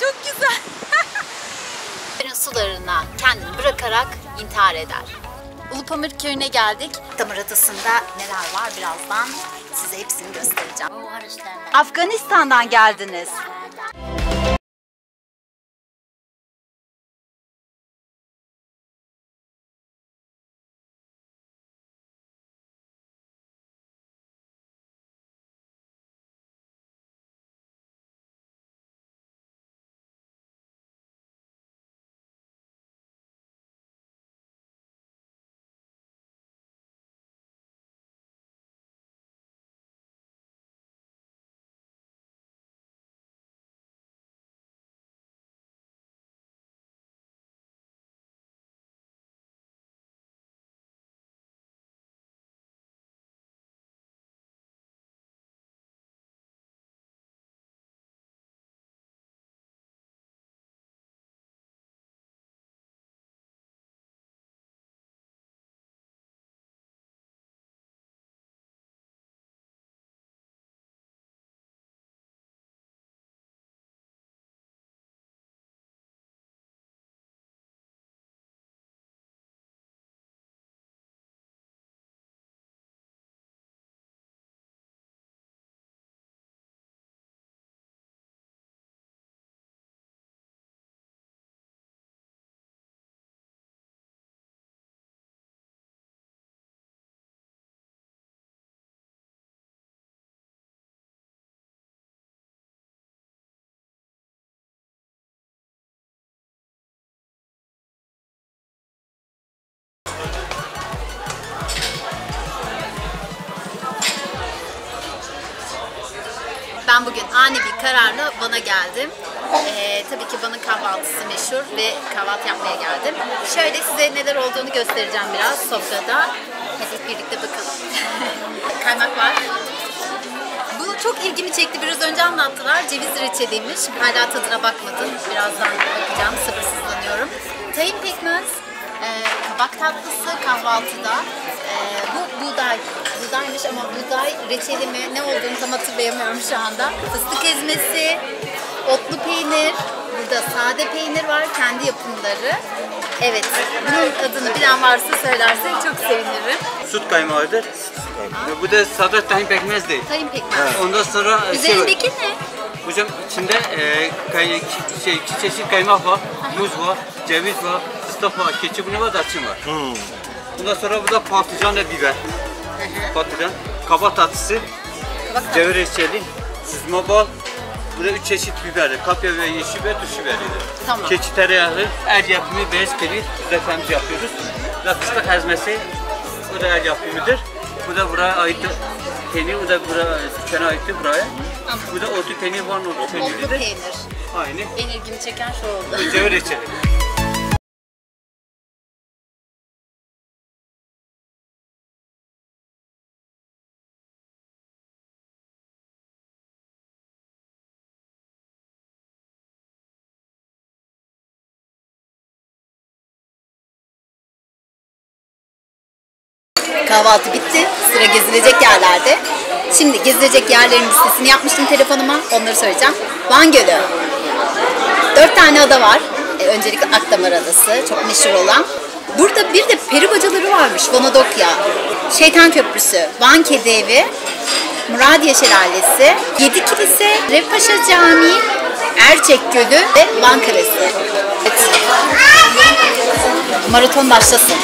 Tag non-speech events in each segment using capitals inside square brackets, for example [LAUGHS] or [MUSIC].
Çok güzel. Derin sularına kendini bırakarak intihar eder. Ulupamir köyüne geldik. Damır Adası'nda neler var birazdan size hepsini göstereceğim. Afganistan'dan geldiniz. Ben bugün ani bir kararla Van'a geldim. Ee, tabii ki Van'ın kahvaltısı meşhur ve kahvaltı yapmaya geldim. Şöyle size neler olduğunu göstereceğim biraz sofrada. Hadi birlikte bakalım. [LAUGHS] Kaymak var. Bu çok ilgimi çekti. Biraz önce anlattılar. Ceviz reçeliymiş. Hala tadına bakmadım. Birazdan bakacağım. Sabırsızlanıyorum. Tayin pekmez, e, kabak tatlısı kahvaltıda. E, bu buğday. Buğdaymış ama buğday reçeli mi ne olduğunu tam hatırlayamıyorum şu anda. Fıstık ezmesi, otlu peynir. Burada sade peynir var. Kendi yapımları. Evet. Bunun adını bilen varsa söylerse çok sevinirim. Süt kaymağıdır. Bu da sade tahin pekmez değil. Tayin pekmez. Ondan sonra şey var. Üzerindeki ne? Hocam içinde e, kay, şey, iki çeşit kaymak var, muz var, ceviz var, fıstık var, keçi bunu var, daçın var. Ondan sonra burada patlıcan ve biber. Patlıcan, kabak tatlısı, Kabak reçeli, süzme bal, burada üç çeşit biberdir. Kapya ve yeşil ve turşu biberidir. Tamam. Keçi tereyağlı, el yapımı beyaz peynir, biz de kendimiz yapıyoruz. Ve fıstık ezmesi, bu da el yapımıdır. Bu da buraya ait peynir, bu da buraya dükkana aitti buraya. Bu da otu peynir var, otu Otlu peyniridir. peynir. Aynı. En ilgimi çeken şu oldu. Reçeli. Kahvaltı bitti. Sıra gezilecek yerlerde. Şimdi gezilecek yerlerin listesini yapmıştım telefonuma. Onları söyleyeceğim. Van Gölü. Dört tane ada var. E, öncelikle Akdamar Adası. Çok meşhur olan. Burada bir de peri bacaları varmış. Vanadokya. Şeytan Köprüsü. Van Kedi Evi. Muradiye Şelalesi. Yedi Kilise. Repaşa Camii. Erçek Gölü ve Van Kalesi. Evet. 마라톤 마셨어.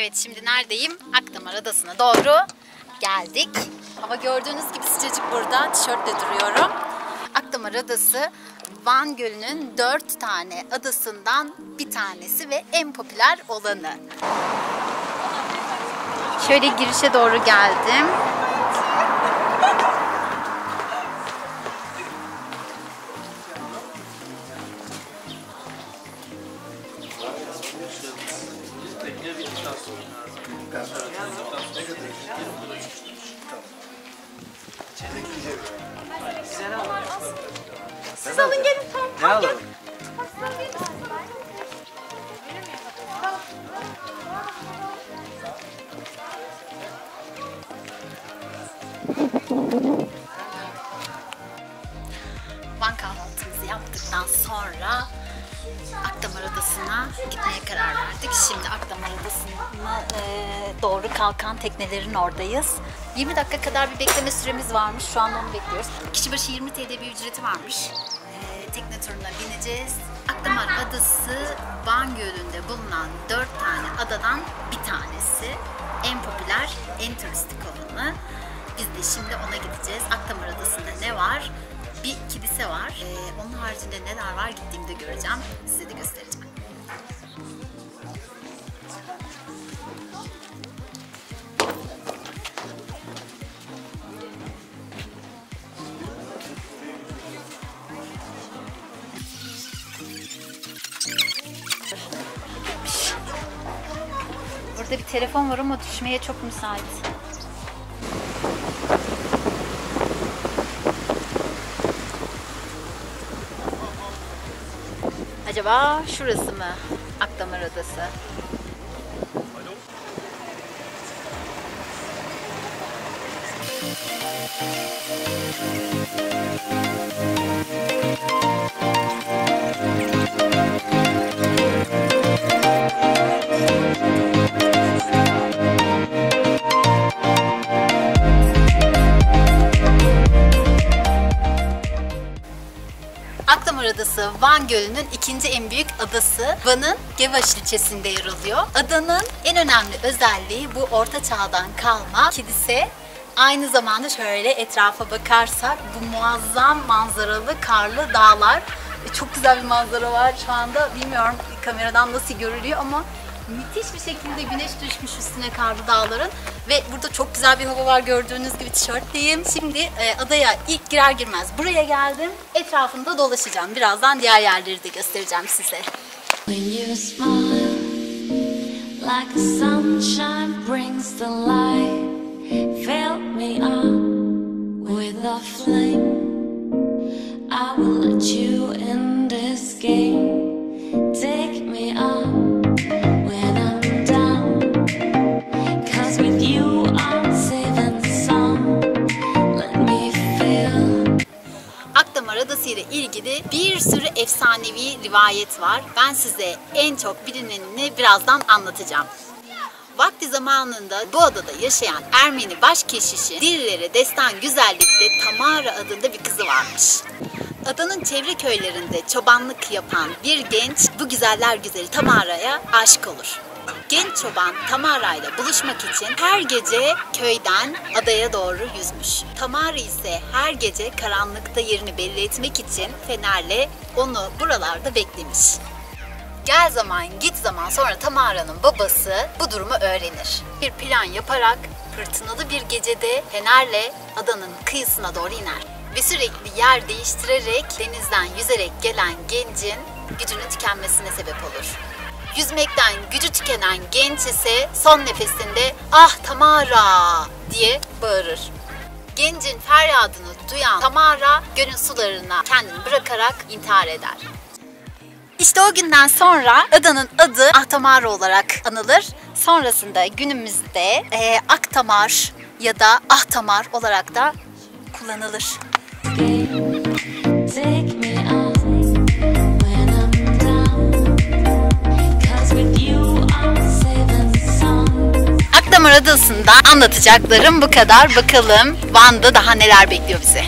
Evet şimdi neredeyim? Akdamar Adası'na doğru geldik. Hava gördüğünüz gibi sıcacık burada. Tişörtle duruyorum. Akdamar Adası Van Gölü'nün dört tane adasından bir tanesi ve en popüler olanı. Şöyle girişe doğru geldim. Siz alın gelin tamam. Ne alalım? Van kahvaltımızı yaptıktan sonra Akdamar Adası'na gitmeye karar verdik. Şimdi Akdamar Adası'na e, doğru kalkan teknelerin oradayız. 20 dakika kadar bir bekleme süremiz varmış. Şu anda onu bekliyoruz. Kişi başı 20 TL bir ücreti varmış. Tekne turuna bineceğiz. Akdamar Adası Van Gölü'nde bulunan 4 tane adadan bir tanesi. En popüler, en turistik olanı. Biz de şimdi ona gideceğiz. Akdamar Adası'nda ne var? Bir kilise var. Ee, onun haricinde neler var gittiğimde göreceğim. Size de göstereceğim. Burada bir telefon var ama düşmeye çok müsait. Acaba şurası mı? Akdamar Adası. Akdamar Adası Van Gölü'nün ikinci en büyük adası. Van'ın Gevaş ilçesinde yer alıyor. Adanın en önemli özelliği bu orta çağdan kalma kilise. Aynı zamanda şöyle etrafa bakarsak bu muazzam manzaralı karlı dağlar. E, Çok güzel bir manzara var şu anda. Bilmiyorum kameradan nasıl görülüyor ama müthiş bir şekilde güneş düşmüş üstüne karlı dağların ve burada çok güzel bir hava var gördüğünüz gibi tişörtleyim. Şimdi e, adaya ilk girer girmez buraya geldim. Etrafında dolaşacağım. Birazdan diğer yerleri de göstereceğim size. Smile, like the sunshine brings the light, fill me up with a flame. I will let you in this game. Take bir sürü efsanevi rivayet var. Ben size en çok bilinenini birazdan anlatacağım. Vakti zamanında bu adada yaşayan Ermeni başkeşişi Dirilere destan güzellikte Tamara adında bir kızı varmış. Adanın çevre köylerinde çobanlık yapan bir genç bu güzeller güzeli Tamara'ya aşık olur. Genç çoban Tamara ile buluşmak için her gece köyden adaya doğru yüzmüş. Tamara ise her gece karanlıkta yerini belli etmek için fenerle onu buralarda beklemiş. Gel zaman git zaman sonra Tamara'nın babası bu durumu öğrenir. Bir plan yaparak fırtınalı bir gecede fenerle adanın kıyısına doğru iner. Ve sürekli yer değiştirerek denizden yüzerek gelen gencin gücünün tükenmesine sebep olur. Yüzmekten gücü tükenen genç ise son nefesinde ah Tamara diye bağırır. Gencin feryadını duyan Tamara gölün sularına kendini bırakarak intihar eder. İşte o günden sonra adanın adı Ahtamar olarak anılır. Sonrasında günümüzde e, Aktamar ya da Ahtamar olarak da kullanılır. Take Akdamar Adası'nda anlatacaklarım bu kadar. Bakalım Van'da daha neler bekliyor bizi.